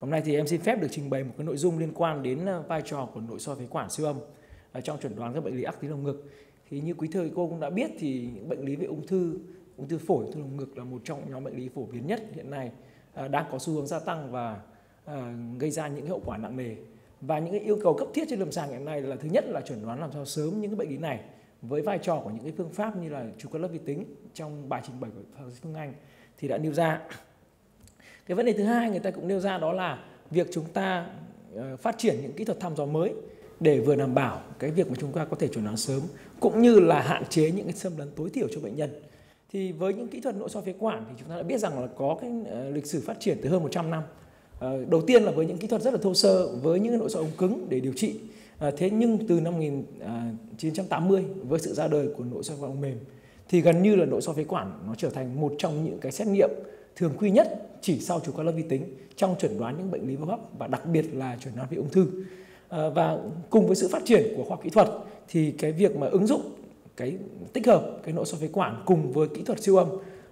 Hôm nay thì em xin phép được trình bày một cái nội dung liên quan đến ờ, vai trò của nội soi phế quản siêu âm ờ, trong chuẩn đoán các bệnh lý ác tính lồng ngực. Thì như quý thầy cô cũng đã biết thì những bệnh lý về ung thư, ung thư phổi, ung thư lồng ngực là một trong nhóm bệnh lý phổ biến nhất hiện nay ờ, đang có xu hướng gia tăng và gây ra những hậu quả nặng nề. Và những yêu cầu cấp thiết trên lâm sàng hiện nay là thứ nhất là chuẩn đoán làm sao sớm những cái bệnh lý này với vai trò của những cái phương pháp như là chụp cắt lớp vi tính trong bài trình bày của Phương Anh thì đã nêu ra cái vấn đề thứ hai người ta cũng nêu ra đó là việc chúng ta ờ, phát triển những kỹ thuật thăm dò mới để vừa đảm bảo cái việc mà chúng ta có thể chuẩn đoán sớm, cũng như là hạn chế những cái xâm lấn tối thiểu cho bệnh nhân. Thì với những kỹ thuật nội soi phế quản thì chúng ta đã biết rằng là có cái ờ, lịch sử phát triển từ hơn 100 năm. Ờ, đầu tiên là với những kỹ thuật rất là thô sơ, với những nội soi ống cứng để điều trị. Thế nhưng từ năm 1980 với sự ra đời của nội soi ống mềm thì gần như là nội soi phế quản nó trở thành một trong những cái xét nghiệm thường quy nhất chỉ sau chủ quan lớp vi tính trong chuẩn đoán những bệnh lý hô hấp và đặc biệt là chuẩn đoán về ung thư. À, và cùng với sự phát triển của khoa học kỹ thuật thì cái việc mà ứng dụng cái tích hợp cái nội soi phế quản cùng với kỹ thuật siêu âm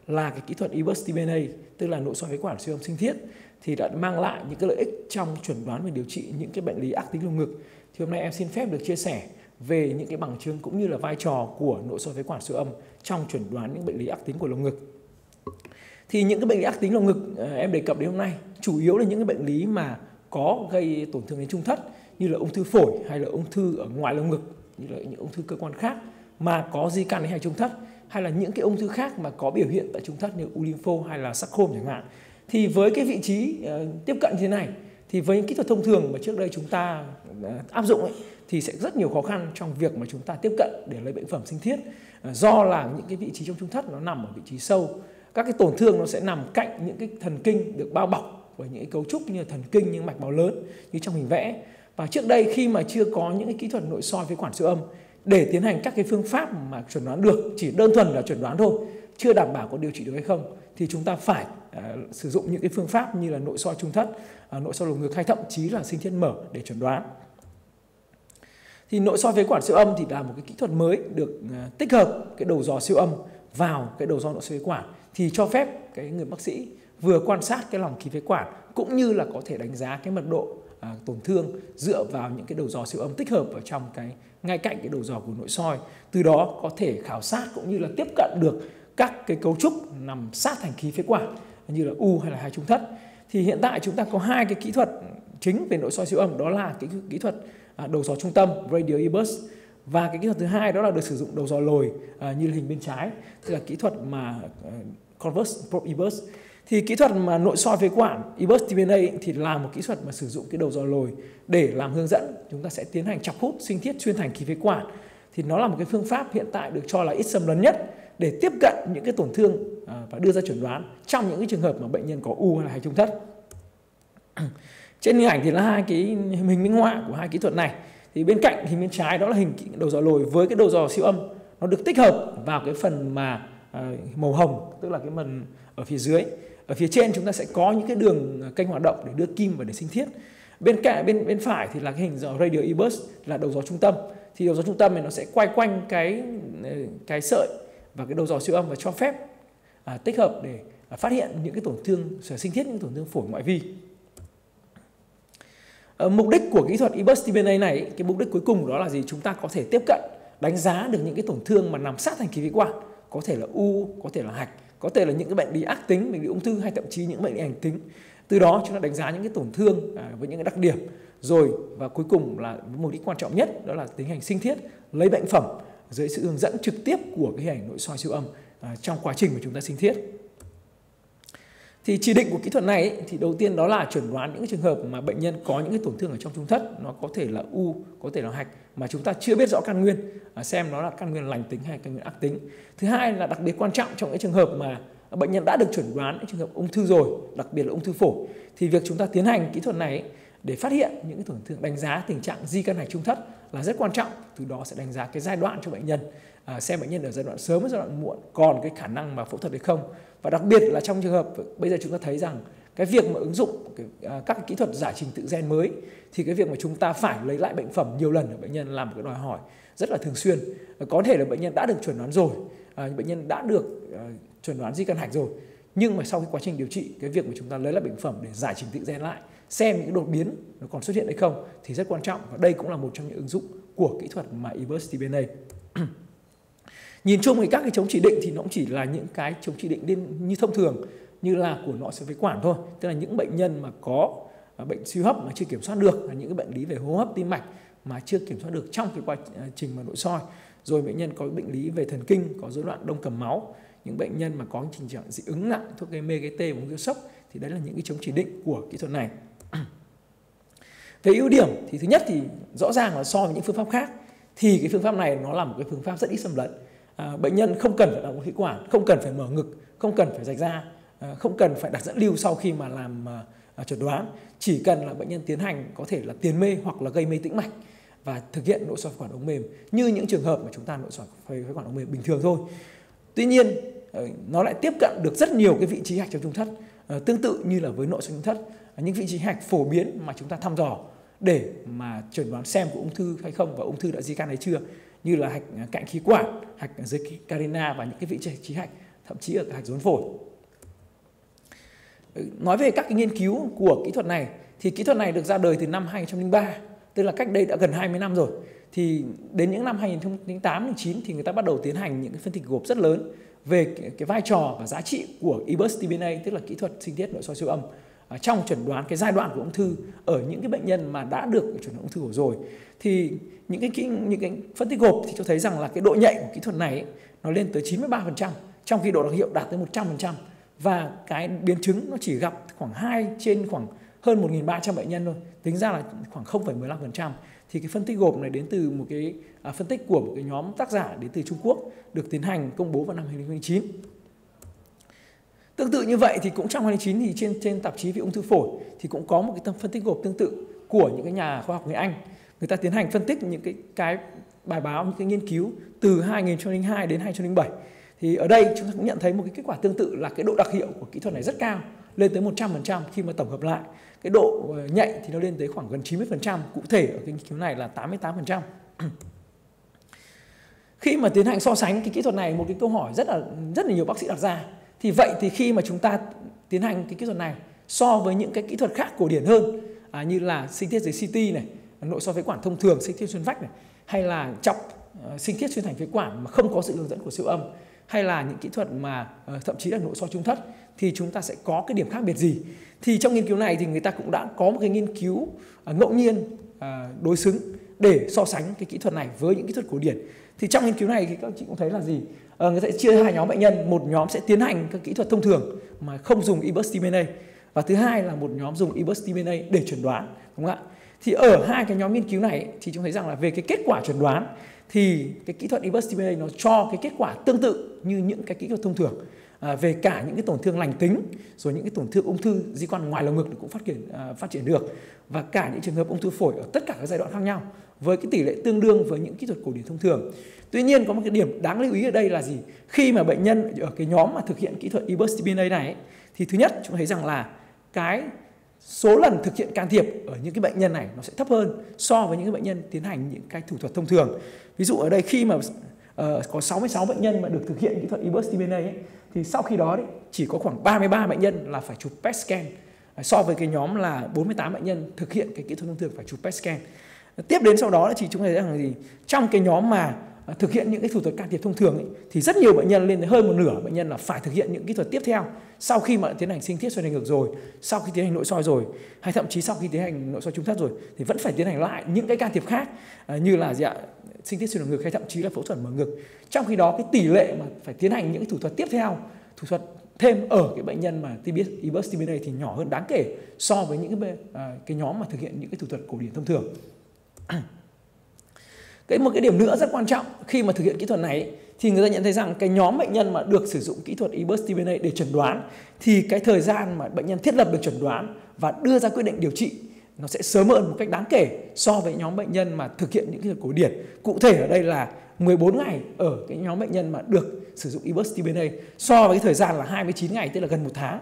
là cái kỹ thuật EBUS-TBNA tức là nội soi phế quản siêu âm sinh thiết thì đã mang lại những cái lợi ích trong chuẩn đoán và điều trị những cái bệnh lý ác tính lồng ngực. Thì hôm nay em xin phép được chia sẻ về những cái bằng chứng cũng như là vai trò của nội soi phế quản siêu âm trong chuẩn đoán những bệnh lý ác tính của lồng ngực thì những cái bệnh lý ác tính lồng ngực à, em đề cập đến hôm nay chủ yếu là những cái bệnh lý mà có gây tổn thương đến trung thất như là ung thư phổi hay là ung thư ở ngoài lồng ngực như là những ung thư cơ quan khác mà có di căn đến hai trung thất hay là những cái ung thư khác mà có biểu hiện tại trung thất như u lympho hay là sắc sarcoma chẳng hạn. Thì với cái vị trí uh, tiếp cận như thế này thì với những kỹ thuật thông thường mà trước đây chúng ta uh, áp dụng ấy, thì sẽ rất nhiều khó khăn trong việc mà chúng ta tiếp cận để lấy bệnh phẩm sinh thiết. Uh, do là những cái vị trí trong trung thất nó nằm ở vị trí sâu các cái tổn thương nó sẽ nằm cạnh những cái thần kinh được bao bọc bởi những cái cấu trúc như thần kinh như mạch máu lớn như trong hình vẽ. Và trước đây khi mà chưa có những cái kỹ thuật nội soi với quản siêu âm để tiến hành các cái phương pháp mà chuẩn đoán được chỉ đơn thuần là chuẩn đoán thôi chưa đảm bảo có điều trị được hay không thì chúng ta phải uh, sử dụng những cái phương pháp như là nội soi trung thất uh, nội soi lồng ngực hay thậm chí là sinh thiết mở để chuẩn đoán. Thì nội soi phế quản siêu âm thì là một cái kỹ thuật mới được uh, tích hợp cái đầu dò siêu âm vào cái đầu dò nội soi phế quản thì cho phép cái người bác sĩ vừa quan sát cái lòng khí phế quản cũng như là có thể đánh giá cái mật độ à, tổn thương dựa vào những cái đầu dò siêu âm tích hợp ở trong cái ngay cạnh cái đầu dò của nội soi. Từ đó có thể khảo sát cũng như là tiếp cận được các cái cấu trúc nằm sát thành khí phế quản như là u hay là hai trung thất. Thì hiện tại chúng ta có hai cái kỹ thuật chính về nội soi siêu âm đó là cái kỹ thuật à, đầu dò trung tâm radio e-burst và cái kỹ thuật thứ hai đó là được sử dụng đầu dò lồi à, như hình bên trái tức là kỹ thuật mà uh, converse probe ebus thì kỹ thuật mà nội soi phế quản ebus TBNA thì là một kỹ thuật mà sử dụng cái đầu dò lồi để làm hướng dẫn. Chúng ta sẽ tiến hành chọc hút sinh thiết xuyên thành khí phế quản. Thì nó là một cái phương pháp hiện tại được cho là ít xâm lấn nhất để tiếp cận những cái tổn thương à, và đưa ra chuẩn đoán trong những cái trường hợp mà bệnh nhân có u hay là hay trung thất. Trên hình ảnh thì là hai cái hình minh họa của hai kỹ thuật này thì bên cạnh hình bên trái đó là hình đầu dò lồi với cái đầu dò siêu âm nó được tích hợp vào cái phần mà uh, màu hồng tức là cái phần ở phía dưới. Ở phía trên chúng ta sẽ có những cái đường ờ, kênh hoạt động để đưa kim và để sinh thiết. Bên cạnh bên bên phải thì là cái hình dò radio EBUS là đầu dò trung tâm. Thì đầu dò trung tâm này nó sẽ quay quanh cái ờ, cái sợi và cái đầu dò siêu âm và cho phép à, tích hợp để à, phát hiện những cái tổn thương sở sinh thiết những tổn thương phổi ngoại vi. Ờ, mục đích của kỹ thuật EBUS-TBNA này cái mục đích cuối cùng đó là gì? Chúng ta có thể tiếp cận đánh giá được những cái tổn thương mà nằm sát thành khí phế quản. Có thể là u có thể là hạch có thể là những cái bệnh lý ác tính bệnh lý ung thư hay thậm chí những bệnh lý lành tính. Từ đó chúng ta đánh giá những cái tổn thương à, với những cái đặc điểm. Rồi và cuối cùng là mục đích quan trọng nhất đó là tiến hành sinh thiết lấy bệnh phẩm dưới sự hướng dẫn trực tiếp của cái hình ảnh nội soi siêu âm à, trong quá trình mà chúng ta sinh thiết thì chỉ định của kỹ thuật này thì đầu tiên đó là chuẩn đoán những trường hợp mà bệnh nhân có những cái tổn thương ở trong trung thất nó có thể là u có thể là hạch mà chúng ta chưa biết rõ căn nguyên. À, xem nó là căn nguyên lành tính hay căn nguyên ác tính. Thứ hai là đặc biệt quan trọng trong những trường hợp mà bệnh nhân đã được chuẩn đoán những trường hợp ung thư rồi đặc biệt là ung thư phổi. Thì việc chúng ta tiến hành kỹ thuật này để phát hiện những tổn thương đánh giá tình trạng di căn hạch trung thất là rất quan trọng từ đó sẽ đánh giá cái giai đoạn cho bệnh nhân. À, xem bệnh nhân ở giai đoạn sớm hay giai đoạn muộn còn cái khả năng mà phẫu thuật hay không và đặc biệt là trong trường hợp bây giờ chúng ta thấy rằng cái việc mà ứng dụng cái, à, các cái kỹ thuật giải trình tự gen mới thì cái việc mà chúng ta phải lấy lại bệnh phẩm nhiều lần ở bệnh nhân làm một cái đòi hỏi rất là thường xuyên. Ờ, có thể là bệnh nhân đã được chuẩn đoán rồi à, bệnh nhân đã được à, chuẩn đoán di căn hạch rồi. Nhưng mà sau cái quá trình điều trị cái việc mà chúng ta lấy lại bệnh phẩm để giải trình tự gen lại xem những đột biến nó còn xuất hiện hay không thì rất quan trọng. Và đây cũng là một trong những ứng dụng của kỹ thuật mà eBurst TBNA nhìn chung thì các cái chống chỉ định thì nó cũng chỉ là những cái chống chỉ định như thông thường, như là của nội soi phế quản thôi. Tức là những bệnh nhân mà có à, bệnh suy hấp mà chưa kiểm soát được, là những cái bệnh lý về hô hấp tim mạch mà chưa kiểm soát được trong cái quá à, trình mà nội soi. Rồi bệnh nhân có bệnh lý về thần kinh, có rối loạn đông cầm máu. Những bệnh nhân mà có tình trạng dị ứng nặng, thuốc gây mê, gây tê và gây sốc, thì đấy là những cái chống chỉ định của kỹ thuật này. Về ưu điểm thì thứ nhất thì rõ ràng là so với những phương pháp khác, thì cái phương pháp này nó là một cái phương pháp rất ít xâm lấn à, bệnh nhân không cần phải đọc khí quản không cần phải mở ngực không cần phải rạch da à, không cần phải đặt dẫn lưu sau khi mà làm à, chẩn đoán. Chỉ cần là bệnh nhân tiến hành có thể là tiền mê hoặc là gây mê tĩnh mạch và thực hiện nội soi phế quản ống mềm như những trường hợp mà chúng ta nội soi phế quản ống mềm bình thường thôi. Tuy nhiên nó lại tiếp cận được rất nhiều cái vị trí hạch trong trung thất tương tự như là với nội soi trung thất. Những vị trí hạch phổ biến mà chúng ta thăm dò để mà chẩn đoán xem có ung thư hay không và ung thư đã di căn hay chưa như là hạch à, cạnh khí quản, hạch dưới carina và những cái vị trí hạch thậm chí ở cả hạch rốn phổi. Ừ, nói về các cái nghiên cứu của kỹ thuật này thì kỹ thuật này được ra đời từ năm 2003, tức là cách đây đã gần 20 năm rồi. Thì đến những năm 2008 2009 thì người ta bắt đầu tiến hành những cái phân tích gộp rất lớn về cái, vai trò và giá trị của EBUS-TBNA, tức là kỹ thuật sinh thiết nội soi siêu âm Ờ, trong chẩn đoán cái giai đoạn của ung thư ở những cái bệnh nhân mà đã được chẩn đoán ung thư rồi thì những cái kỹ, những cái phân tích gộp thì cho thấy rằng là cái độ nhạy của kỹ thuật này ấy, nó lên tới 93% trong khi độ đặc hiệu đạt tới 100% và cái biến chứng nó chỉ gặp khoảng 2 trên khoảng hơn 1.300 bệnh nhân thôi tính ra là khoảng 0,15% thì cái phân tích gộp này đến từ một cái à, phân tích của một cái nhóm tác giả đến từ Trung Quốc được tiến hành công bố vào năm 2009 Tương tự như vậy thì cũng trong 2009 thì trên trên tạp chí về ung thư phổi thì cũng có một cái tâm phân tích gộp tương tự của những cái nhà khoa học người Anh. Người ta tiến hành phân tích những cái cái bài báo những cái nghiên cứu từ 2002 đến 2007. Thì ở đây chúng ta cũng nhận thấy một cái kết quả tương tự là cái độ đặc hiệu của kỹ thuật này rất cao, lên tới 100% khi mà tổng hợp lại. Cái độ ờ, nhạy thì nó lên tới khoảng gần 90%, cụ thể ở cái nghiên cứu này là 88%. khi mà tiến hành so sánh cái kỹ thuật này một cái câu hỏi rất là rất là nhiều bác sĩ đặt ra thì vậy thì khi mà chúng ta tiến hành cái kỹ thuật này so với những cái kỹ thuật khác cổ điển hơn à, như là sinh thiết dưới CT này, nội soi phế quản thông thường, sinh thiết xuyên vách này, hay là chọc uh, sinh thiết xuyên thành phế quản mà không có sự hướng dẫn của siêu âm, hay là những kỹ thuật mà uh, thậm chí là nội soi trung thất thì chúng ta sẽ có cái điểm khác biệt gì? Thì trong nghiên cứu này thì người ta cũng đã có một cái nghiên cứu uh, ngẫu nhiên uh, đối xứng để so sánh cái kỹ thuật này với những kỹ thuật cổ điển. Thì trong nghiên cứu này thì các chị cũng thấy là gì? à, người sẽ chia hai nhóm bệnh nhân một nhóm sẽ tiến hành các kỹ thuật thông thường mà không dùng eBurst TMNA và thứ hai là một nhóm dùng eBurst TMNA để chuẩn đoán đúng không ạ? Thì ở hai cái nhóm nghiên cứu này thì chúng thấy rằng là về cái kết quả chuẩn đoán thì cái kỹ thuật eBurst TMNA nó cho cái kết quả tương tự như những cái kỹ thuật thông thường à, về cả những cái tổn thương lành tính rồi những cái tổn thương ung thư di quan ngoài lồng ngực cũng phát triển à, phát triển được và cả những trường hợp ung thư phổi ở tất cả các giai đoạn khác nhau với cái tỷ lệ tương đương với những kỹ thuật cổ điển thông thường Tuy nhiên có một cái điểm đáng lưu ý ở đây là gì? Khi mà bệnh nhân ở cái nhóm mà thực hiện kỹ thuật eBurst TBNA này ấy, thì thứ nhất chúng thấy rằng là cái số lần thực hiện can thiệp ở những cái bệnh nhân này nó sẽ thấp hơn so với những cái bệnh nhân tiến hành những cái thủ thuật thông thường. Ví dụ ở đây khi mà uh, có 66 bệnh nhân mà được thực hiện kỹ thuật eBurst TBNA ấy, thì sau khi đó đấy, chỉ có khoảng 33 bệnh nhân là phải chụp PET scan à, so với cái nhóm là 48 bệnh nhân thực hiện cái kỹ thuật thông thường phải chụp PET scan. Tiếp đến sau đó thì chúng ta thấy rằng là gì? Trong cái nhóm mà thực hiện những cái thủ thuật can thiệp thông thường ấy, thì rất nhiều bệnh nhân lên tới hơn một nửa bệnh nhân là phải thực hiện những kỹ thuật tiếp theo sau khi mà tiến hành sinh thiết xoay thành ngực rồi sau khi tiến hành nội soi rồi hay thậm chí sau khi tiến hành nội soi trung thất rồi thì vẫn phải tiến hành lại những cái can thiệp khác à, như là gì ạ sinh thiết xuyên ngực hay thậm chí là phẫu thuật mở ngực. Trong khi đó cái tỷ lệ mà phải tiến hành những cái thủ thuật tiếp theo thủ thuật thêm ở cái bệnh nhân mà TBS, EBUS, TBNA thì nhỏ hơn đáng kể so với những cái, à, cái nhóm mà thực hiện những cái thủ thuật cổ điển thông thường cái một cái điểm nữa rất quan trọng, khi mà thực hiện kỹ thuật này thì người ta nhận thấy rằng cái nhóm bệnh nhân mà được sử dụng kỹ thuật eBurst TBNA để chẩn đoán, thì cái thời gian mà bệnh nhân thiết lập được chẩn đoán và đưa ra quyết định điều trị, nó sẽ sớm hơn một cách đáng kể so với nhóm bệnh nhân mà thực hiện những kỹ thuật cổ điển. Cụ thể ở đây là 14 ngày ở cái nhóm bệnh nhân mà được sử dụng eBurst TBNA so với cái thời gian là 29 ngày, tức là gần một tháng,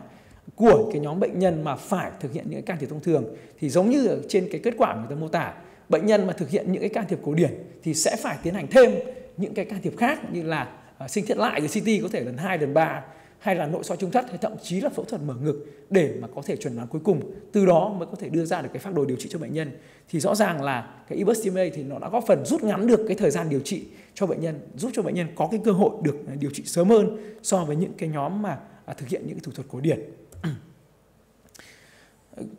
của cái nhóm bệnh nhân mà phải thực hiện những can thiệp thông thường thì giống như ở trên cái kết quả người ta mô tả bệnh nhân mà thực hiện những cái can thiệp cổ điển thì sẽ phải tiến hành thêm những cái can thiệp khác như là à, sinh thiết lại rồi CT có thể lần 2 lần 3 hay là nội soi trung thất, hay thậm chí là phẫu thuật mở ngực để mà có thể chuẩn đoán cuối cùng, từ đó mới có thể đưa ra được cái phác đồ điều trị cho bệnh nhân. Thì rõ ràng là cái e TMA thì nó đã góp phần rút ngắn được cái thời gian điều trị cho bệnh nhân, giúp cho bệnh nhân có cái cơ hội được à, điều trị sớm hơn so với những cái nhóm mà à, thực hiện những cái thủ thuật cổ điển.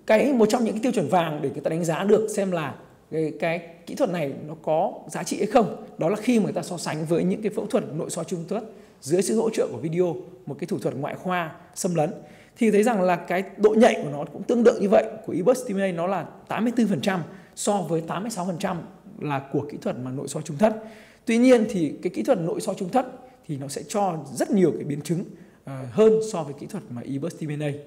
Cái một trong những cái tiêu chuẩn vàng để người ta đánh giá được xem là cái, cái kỹ thuật này nó có giá trị hay không đó là khi mà người ta so sánh với những cái phẫu thuật nội soi trung thất dưới sự hỗ trợ của video một cái thủ thuật ngoại khoa xâm lấn thì thấy rằng là cái độ nhạy của nó cũng tương tự như vậy của eBus Stimulate nó là 84% so với 86% là của kỹ thuật mà nội soi trung thất. Tuy nhiên thì cái kỹ thuật nội soi trung thất thì nó sẽ cho rất nhiều cái biến chứng ờ, hơn so với kỹ thuật mà eBus Stimulate.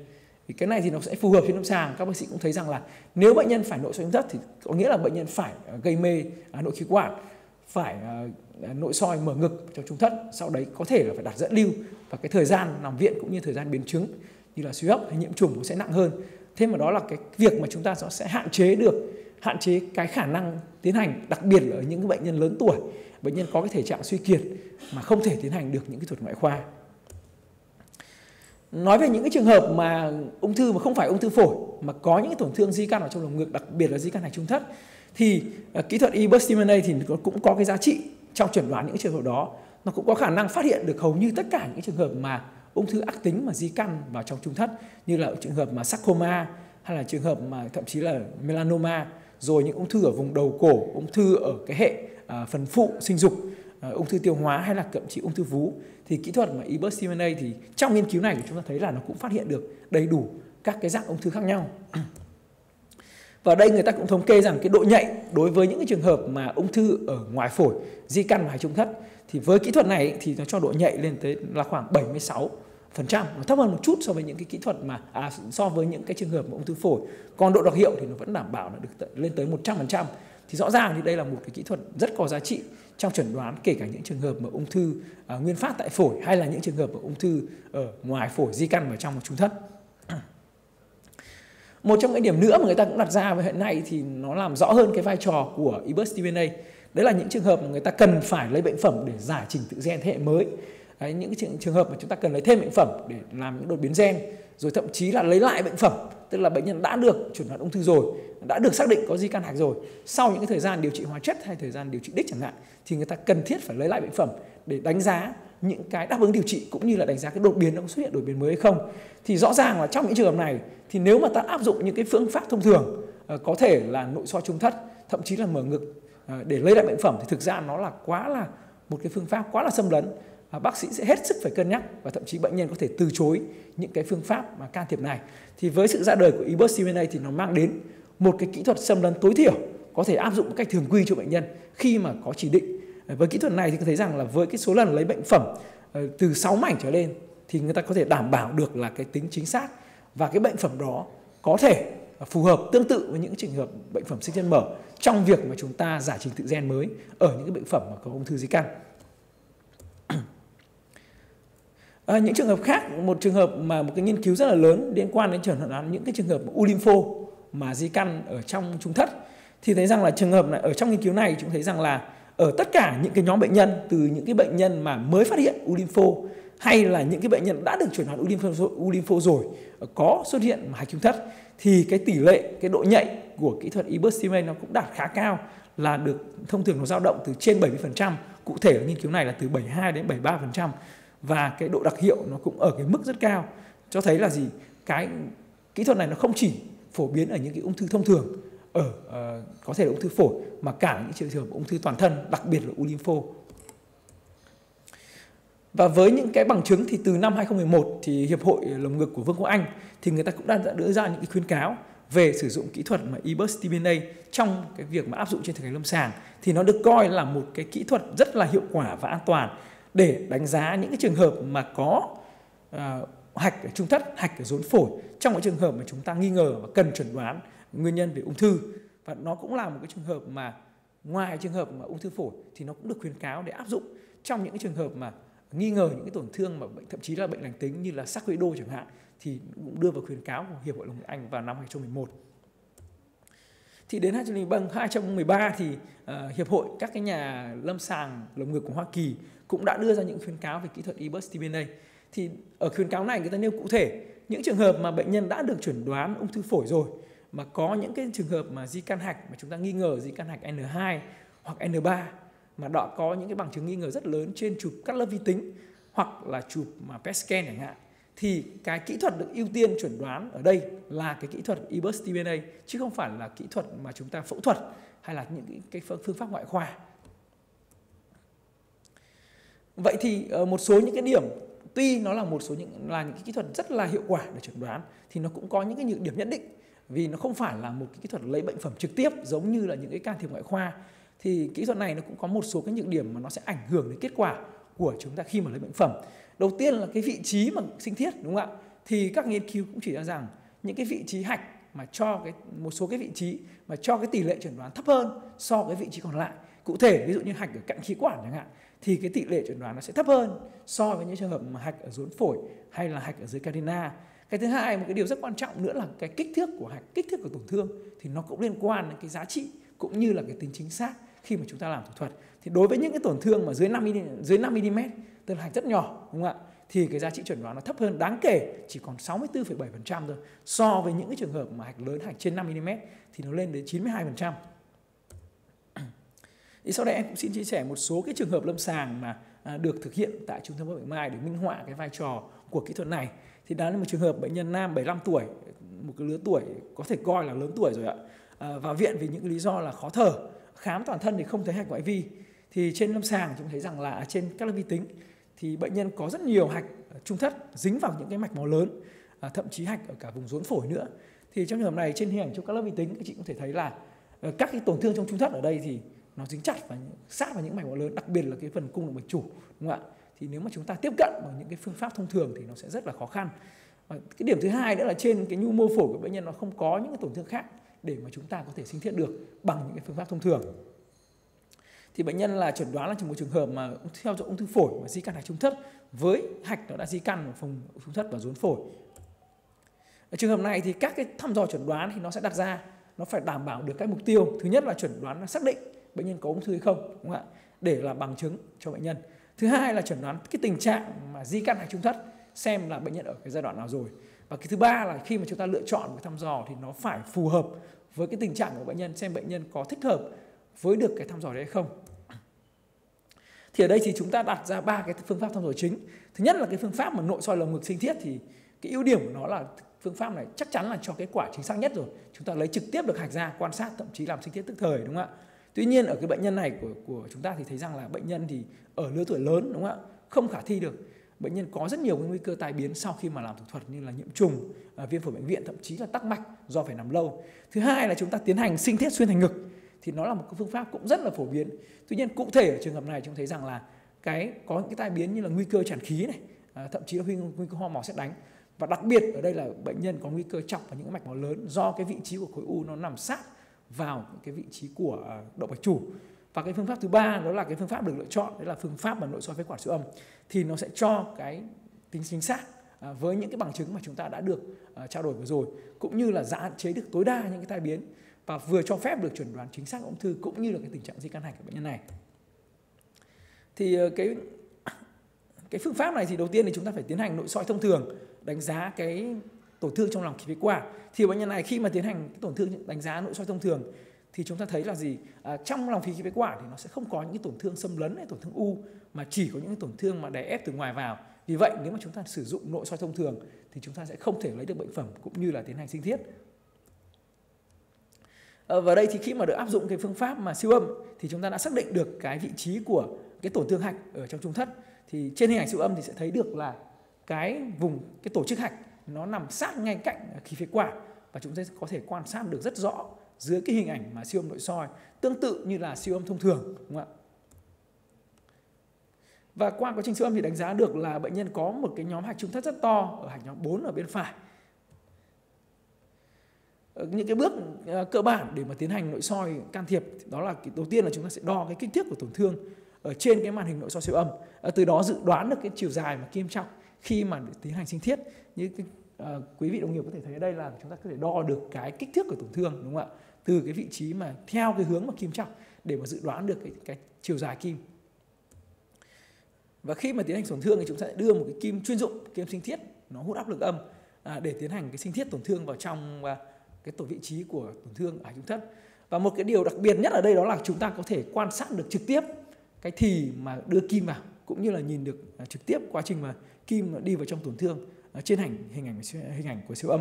Thì cái này thì nó sẽ phù hợp trên lâm sàng. Các bác sĩ cũng thấy rằng là nếu bệnh nhân phải nội soi rất thì có nghĩa là bệnh nhân phải à, gây mê à, nội khí quản, phải à, nội soi mở ngực cho trung thất, sau đấy có thể là phải đặt dẫn lưu và cái thời gian nằm viện cũng như thời gian biến chứng như là suy hấp hay nhiễm trùng nó sẽ nặng hơn. Thêm vào đó là cái việc mà chúng ta sẽ hạn chế được hạn chế cái khả năng tiến hành đặc biệt là ở những cái bệnh nhân lớn tuổi. Bệnh nhân có cái thể trạng suy kiệt mà không thể tiến hành được những cái thuật ngoại khoa nói về những cái trường hợp mà ung thư mà không phải ung thư phổi mà có những tổn thương di căn ở trong lồng ngực đặc biệt là di căn hạch trung thất thì uh, kỹ thuật e-burst thì cũng có cái giá trị trong chuẩn đoán những trường hợp đó. Nó cũng có khả năng phát hiện được hầu như tất cả những trường hợp mà ung thư ác tính mà di căn vào trong trung thất như là trường hợp mà sarcoma hay là trường hợp mà thậm chí là melanoma rồi những ung thư ở vùng đầu cổ ung thư ở cái hệ à, phần phụ sinh dục. Ờ, ung thư tiêu hóa hay là thậm chí ung thư vú thì kỹ thuật mà eBurst TMA thì trong nghiên cứu này của chúng ta thấy là nó cũng phát hiện được đầy đủ các cái dạng ung thư khác nhau. Và đây người ta cũng thống kê rằng cái độ nhạy đối với những cái trường hợp mà ung thư ở ngoài phổi di căn và trung thất thì với kỹ thuật này thì nó cho độ nhạy lên tới là khoảng 76 phần trăm nó thấp hơn một chút so với những cái kỹ thuật mà à, so với những cái trường hợp mà ung thư phổi. Còn độ đặc hiệu thì nó vẫn đảm bảo là được lên tới 100 phần trăm. Thì rõ ràng thì đây là một cái kỹ thuật rất có giá trị trong chẩn đoán kể cả những trường hợp mà ung thư à, nguyên phát tại phổi hay là những trường hợp mà ung thư ở ngoài phổi di căn vào trong một trung thất. Một trong những điểm nữa mà người ta cũng đặt ra về hiện nay thì nó làm rõ hơn cái vai trò của ibus DNA đấy là những trường hợp mà người ta cần phải lấy bệnh phẩm để giải trình tự gen thế hệ mới. Đấy, những trường, trường hợp mà chúng ta cần lấy thêm bệnh phẩm để làm những đột biến gen rồi thậm chí là lấy lại bệnh phẩm, tức là bệnh nhân đã được chuẩn đoán ung thư rồi, đã được xác định có di căn hạch rồi. Sau những cái thời gian điều trị hóa chất hay thời gian điều trị đích chẳng hạn, thì người ta cần thiết phải lấy lại bệnh phẩm để đánh giá những cái đáp ứng điều trị cũng như là đánh giá cái đột biến nó có xuất hiện đột biến mới hay không. Thì rõ ràng là trong những trường hợp này, thì nếu mà ta áp dụng những cái phương pháp thông thường ờ, có thể là nội soi trung thất, thậm chí là mở ngực ờ, để lấy lại bệnh phẩm, thì thực ra nó là quá là một cái phương pháp quá là xâm lấn à, bác sĩ sẽ hết sức phải cân nhắc và thậm chí bệnh nhân có thể từ chối những cái phương pháp mà can thiệp này. Thì với sự ra đời của eBus CMNA thì nó mang đến một cái kỹ thuật xâm lấn tối thiểu có thể áp dụng một cách thường quy cho bệnh nhân khi mà có chỉ định. À, với kỹ thuật này thì có thấy rằng là với cái số lần lấy bệnh phẩm ờ, từ 6 mảnh trở lên thì người ta có thể đảm bảo được là cái tính chính xác và cái bệnh phẩm đó có thể phù hợp tương tự với những trường hợp bệnh phẩm sinh nhân mở trong việc mà chúng ta giải trình tự gen mới ở những cái bệnh phẩm mà có ung thư di căn. À, những trường hợp khác, một trường hợp mà một cái nghiên cứu rất là lớn liên quan đến chẩn đoán những cái trường hợp u lympho mà di căn ở trong trung thất thì thấy rằng là trường hợp này ở trong nghiên cứu này chúng thấy rằng là ở tất cả những cái nhóm bệnh nhân từ những cái bệnh nhân mà mới phát hiện u lympho hay là những cái bệnh nhân đã được chuẩn đoán u lympho, u lympho rồi có xuất hiện hạch trung thất thì cái tỷ lệ cái độ nhạy của kỹ thuật e-burst nó cũng đạt khá cao là được thông thường nó dao động từ trên 70%, cụ thể ở nghiên cứu này là từ 72 đến 73% và cái độ đặc hiệu nó cũng ở cái mức rất cao. Cho thấy là gì? Cái kỹ thuật này nó không chỉ phổ biến ở những cái ung thư thông thường ở uh, có thể là ung thư phổi mà cả những trường hợp ung thư toàn thân đặc biệt là u lympho và với những cái bằng chứng thì từ năm 2011 thì hiệp hội lồng ngực của Vương quốc Anh thì người ta cũng đã đưa ra những cái khuyến cáo về sử dụng kỹ thuật mà EBUS-TBNA trong cái việc mà áp dụng trên thực hành lâm sàng. Thì nó được coi là một cái kỹ thuật rất là hiệu quả và an toàn để đánh giá những cái trường hợp mà có uh, hạch ở trung thất, hạch ở rốn phổi. Trong cái trường hợp mà chúng ta nghi ngờ và cần chuẩn đoán nguyên nhân về ung thư. Và nó cũng là một cái trường hợp mà ngoài trường hợp mà ung thư phổi thì nó cũng được khuyến cáo để áp dụng trong những cái trường hợp mà nghi ngờ những cái tổn thương mà bệnh thậm chí là bệnh lành tính như là sarcoido chẳng hạn thì cũng đưa vào khuyến cáo của Hiệp hội Lồng ngực Anh vào năm 2011. Thì đến 2013 thì uh, Hiệp hội các cái nhà lâm sàng lồng ngực của Hoa Kỳ cũng đã đưa ra những khuyến cáo về kỹ thuật eBus TBNA thì ở khuyến cáo này người ta nêu cụ thể những trường hợp mà bệnh nhân đã được chuẩn đoán ung thư phổi rồi mà có những cái trường hợp mà di căn hạch mà chúng ta nghi ngờ di căn hạch N2 hoặc N3 mà đã có những cái bằng chứng nghi ngờ rất lớn trên chụp cắt lớp vi tính hoặc là chụp mà PET scan chẳng hạn, thì cái kỹ thuật được ưu tiên chuẩn đoán ở đây là cái kỹ thuật EBUS-TBNA chứ không phải là kỹ thuật mà chúng ta phẫu thuật hay là những cái phương pháp ngoại khoa. Vậy thì ờ, một số những cái điểm, tuy nó là một số những, là những cái kỹ thuật rất là hiệu quả để chẩn đoán, thì nó cũng có những cái nhược điểm nhất định, vì nó không phải là một cái kỹ thuật lấy bệnh phẩm trực tiếp giống như là những cái can thiệp ngoại khoa thì kỹ thuật này nó cũng có một số cái nhược điểm mà nó sẽ ảnh hưởng đến kết quả của chúng ta khi mà lấy bệnh phẩm. Đầu tiên là cái vị trí mà sinh thiết đúng không ạ? Thì các nghiên cứu cũng chỉ ra rằng những cái vị trí hạch mà cho cái một số cái vị trí mà cho cái tỷ lệ chẩn đoán thấp hơn so với vị trí còn lại. Cụ thể ví dụ như hạch ở cạnh khí quản chẳng hạn thì cái tỷ lệ chẩn đoán nó sẽ thấp hơn so với những trường hợp mà hạch ở rốn phổi hay là hạch ở dưới carina. Cái thứ hai một cái điều rất quan trọng nữa là cái kích thước của hạch, kích thước của tổn thương thì nó cũng liên quan đến cái giá trị cũng như là cái tính chính xác khi mà chúng ta làm thủ thuật. Thì đối với những cái tổn thương mà dưới 5 mm, dưới 5 mm tức là hạch rất nhỏ đúng không ạ? Thì cái giá trị chuẩn đoán nó thấp hơn đáng kể, chỉ còn 64,7% thôi. So với những cái trường hợp mà hạch lớn hạch trên 5 mm thì nó lên đến 92%. Thì sau đây em cũng xin chia sẻ một số cái trường hợp lâm sàng mà à, được thực hiện tại trung tâm bệnh mai để minh họa cái vai trò của kỹ thuật này. Thì đó là một trường hợp bệnh nhân nam 75 tuổi, một cái lứa tuổi có thể coi là lớn tuổi rồi ạ. À, vào viện vì những lý do là khó thở, khám toàn thân thì không thấy hạch ngoại vi. Thì trên lâm sàng chúng thấy rằng là trên các lớp vi tính thì bệnh nhân có rất nhiều hạch ờ, trung thất dính vào những cái mạch máu lớn, à, thậm chí hạch ở cả vùng rốn phổi nữa. Thì trong trường hợp này trên hình ảnh trong các lớp vi tính các chị cũng thể thấy là ờ, các cái tổn thương trong trung thất ở đây thì nó dính chặt và sát vào những mạch máu lớn đặc biệt là cái phần cung động mạch chủ đúng không ạ thì nếu mà chúng ta tiếp cận bằng những cái phương pháp thông thường thì nó sẽ rất là khó khăn và cái điểm thứ hai nữa là trên cái nhu mô phổi của bệnh nhân nó không có những cái tổn thương khác để mà chúng ta có thể sinh thiết được bằng những cái phương pháp thông thường. Thì bệnh nhân là chẩn đoán là một trường hợp mà theo dõi ung thư phổi mà di căn hạch trung thất, với hạch nó đã di căn ở phòng trung thất và rốn phổi. Ở trường hợp này thì các cái thăm dò chẩn đoán thì nó sẽ đặt ra, nó phải đảm bảo được các mục tiêu. Thứ nhất là chẩn đoán là xác định bệnh nhân có ung thư hay không, đúng không ạ? Để là bằng chứng cho bệnh nhân. Thứ hai là chẩn đoán cái tình trạng mà di căn hạch trung thất, xem là bệnh nhân ở cái giai đoạn nào rồi. Và cái thứ ba là khi mà chúng ta lựa chọn cái thăm dò thì nó phải phù hợp với cái tình trạng của bệnh nhân, xem bệnh nhân có thích hợp với được cái thăm dò đấy hay không thì ở đây thì chúng ta đặt ra ba cái phương pháp thăm dò chính thứ nhất là cái phương pháp mà nội soi lồng ngực sinh thiết thì cái ưu điểm của nó là phương pháp này chắc chắn là cho kết quả chính xác nhất rồi chúng ta lấy trực tiếp được hạch ra, quan sát, thậm chí làm sinh thiết tức thời, đúng không ạ Tuy nhiên ở cái bệnh nhân này của của chúng ta thì thấy rằng là bệnh nhân thì ở lứa tuổi lớn, đúng không ạ? Không khả thi được. Bệnh nhân có rất nhiều cái nguy cơ tai biến sau khi mà làm thủ thuật như là nhiễm trùng, à, viêm phổi bệnh viện thậm chí là tắc mạch do phải nằm lâu. Thứ hai là chúng ta tiến hành sinh thiết xuyên thành ngực thì nó là một cái phương pháp cũng rất là phổ biến. Tuy nhiên cụ thể ở trường hợp này chúng thấy rằng là cái có những cái tai biến như là nguy cơ tràn khí này, à, thậm chí là nguy, nguy cơ ho máu xét đánh và đặc biệt ở đây là bệnh nhân có nguy cơ chọc vào những mạch máu lớn do cái vị trí của khối u nó nằm sát vào cái vị trí của à, động mạch chủ và cái phương pháp thứ ba đó là cái phương pháp được lựa chọn, đấy là phương pháp mà nội soi phế quản siêu âm. Thì nó sẽ cho cái tính chính xác à, với những cái bằng chứng mà chúng ta đã được à, trao đổi vừa rồi, cũng như là hạn chế được tối đa những cái tai biến và vừa cho phép được chuẩn đoán chính xác ung thư cũng như là cái tình trạng di căn hạch của bệnh nhân này. Thì ờ, cái cái phương pháp này thì đầu tiên thì chúng ta phải tiến hành nội soi thông thường, đánh giá cái tổn thương trong lòng khí phế quản. Thì bệnh nhân này khi mà tiến hành tổn thương, đánh giá nội soi thông thường thì chúng ta thấy là gì? À, trong lòng khí phế quản thì nó sẽ không có những tổn thương xâm lấn hay tổn thương u mà chỉ có những tổn thương mà đè ép từ ngoài vào. Vì vậy nếu mà chúng ta sử dụng nội soi thông thường thì chúng ta sẽ không thể lấy được bệnh phẩm cũng như là tiến hành sinh thiết. À, và đây thì khi mà được áp dụng cái phương pháp mà siêu âm thì chúng ta đã xác định được cái vị trí của cái tổn thương hạch ở trong trung thất. Thì trên hình ảnh siêu âm thì sẽ thấy được là cái vùng cái tổ chức hạch nó nằm sát ngay cạnh khí phế quản và chúng ta có thể quan sát được rất rõ dưới cái hình ảnh mà siêu âm nội soi tương tự như là siêu âm thông thường đúng không ạ? Và qua quá trình siêu âm thì đánh giá được là bệnh nhân có một cái nhóm hạch trung thất rất to ở hạch nhóm 4 ở bên phải. Ờ, những cái bước ờ, cơ bản để mà tiến hành nội soi can thiệp đó là đầu tiên là chúng ta sẽ đo cái kích thước của tổn thương ở trên cái màn hình nội soi siêu âm. Ờ, từ đó dự đoán được cái chiều dài mà kim trọng khi mà tiến hành sinh thiết. Như cái, uh, quý vị đồng nghiệp có thể thấy ở đây là chúng ta có thể đo được cái kích thước của tổn thương đúng không ạ? Từ cái vị trí mà theo cái hướng mà kim trọng để mà dự đoán được cái, cái chiều dài kim. Và khi mà tiến hành tổn thương thì chúng ta sẽ đưa một cái kim chuyên dụng kim sinh thiết nó hút áp lực âm à, để tiến hành cái sinh thiết tổn thương vào trong à, cái tổ vị trí của tổn thương ở trung thất. Và một cái điều đặc biệt nhất ở đây đó là chúng ta có thể quan sát được trực tiếp cái thì mà đưa kim vào cũng như là nhìn được à, trực tiếp quá trình mà kim đi vào trong tổn thương à, trên hành hình ảnh hình ảnh của siêu âm.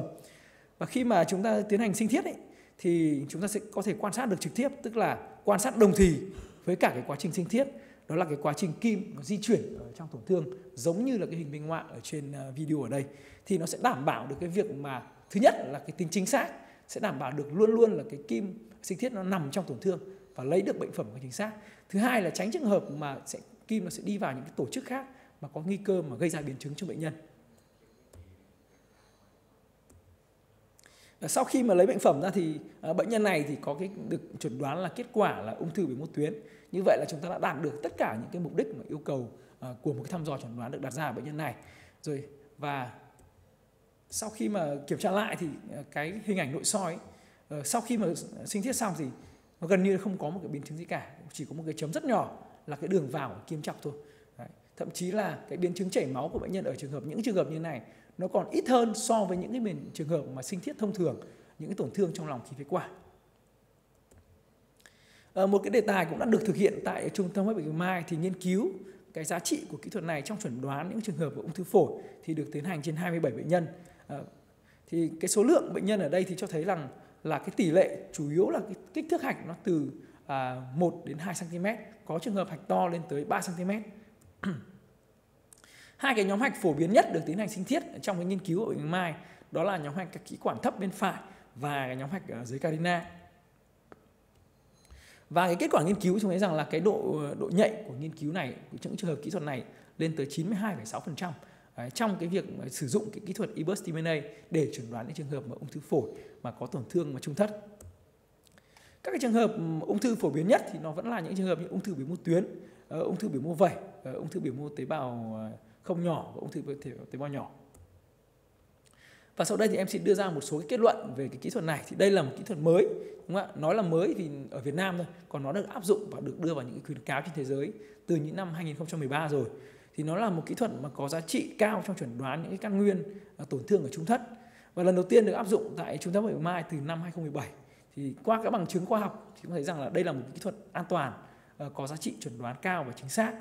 Và khi mà chúng ta tiến hành sinh thiết ấy, thì chúng ta sẽ có thể quan sát được trực tiếp, tức là quan sát đồng thì với cả cái quá trình sinh thiết. Đó là cái quá trình kim nó di chuyển ở trong tổn thương, giống như là cái hình minh họa ở trên ờ, video ở đây. Thì nó sẽ đảm bảo được cái việc mà, thứ nhất là cái tính chính xác, sẽ đảm bảo được luôn luôn là cái kim sinh thiết nó nằm trong tổn thương và lấy được bệnh phẩm của chính xác. Thứ hai là tránh trường hợp mà sẽ, kim nó sẽ đi vào những cái tổ chức khác mà có nguy cơ mà gây ra biến chứng cho bệnh nhân. Ờ, sau khi mà lấy bệnh phẩm ra thì ờ, bệnh nhân này thì có cái được chuẩn đoán là kết quả là ung thư biểu mô tuyến như vậy là chúng ta đã đạt được tất cả những cái mục đích mà yêu cầu ờ, của một cái thăm dò chuẩn đoán được đặt ra ở bệnh nhân này rồi và sau khi mà kiểm tra lại thì cái hình ảnh nội soi ấy, sau khi mà sinh thiết xong thì nó gần như không có một cái biến chứng gì cả chỉ có một cái chấm rất nhỏ là cái đường vào kim chọc thôi Đấy. thậm chí là cái biến chứng chảy máu của bệnh nhân ở trường hợp những trường hợp như này nó còn ít hơn so với những cái miền trường hợp mà sinh thiết thông thường những cái tổn thương trong lòng khí phế quản. À, một cái đề tài cũng đã được thực hiện tại trung tâm bệnh viện Mai thì nghiên cứu cái giá trị của kỹ thuật này trong chuẩn đoán những trường hợp ung thư phổi thì được tiến hành trên 27 bệnh nhân. À, thì cái số lượng bệnh nhân ở đây thì cho thấy rằng là cái tỷ lệ chủ yếu là cái kích thước hạch nó từ à, 1 đến 2 cm có trường hợp hạch to lên tới 3 cm hai cái nhóm hạch phổ biến nhất được tiến hành sinh thiết trong cái nghiên cứu ở bệnh Mai đó là nhóm hạch các khí quản thấp bên phải và cái nhóm hạch ở dưới carina và cái kết quả nghiên cứu chúng thấy rằng là cái độ độ nhạy của nghiên cứu này của những trường hợp kỹ thuật này lên tới 92,6% trong cái việc sử dụng cái kỹ thuật e-burst DNA để chuẩn đoán những trường hợp mà ung thư phổi mà có tổn thương mà trung thất. Các cái trường hợp ung thư phổ biến nhất thì nó vẫn là những trường hợp như ung thư biểu mô tuyến, ờ, ung thư biểu mô vẩy, ờ, ung thư biểu mô tế bào ờ, không nhỏ và ung thư tế bào nhỏ. Và sau đây thì em xin đưa ra một số cái kết luận về cái kỹ thuật này. Thì đây là một kỹ thuật mới, đúng không ạ? Nói là mới vì ở Việt Nam thôi, còn nó được áp dụng và được đưa vào những khuyến cáo trên thế giới từ những năm 2013 rồi. Thì nó là một kỹ thuật mà có giá trị cao trong chuẩn đoán những cái căn nguyên à, tổn thương ở trung thất. Và lần đầu tiên được áp dụng tại Trung tâm Bệnh Mai từ năm 2017. Thì qua các bằng chứng khoa học thì cũng thấy rằng là đây là một kỹ thuật an toàn, à, có giá trị chuẩn đoán cao và chính xác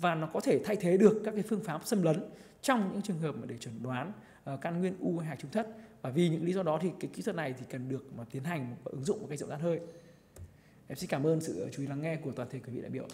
và nó có thể thay thế được các cái phương pháp xâm lấn trong những trường hợp mà để chuẩn đoán ờ, căn nguyên u hay trùng thất. Và vì những lý do đó thì cái kỹ thuật này thì cần được mà tiến hành và ứng dụng một cách rộng rãi hơn. Em xin cảm ơn sự chú ý lắng nghe của toàn thể quý vị đại biểu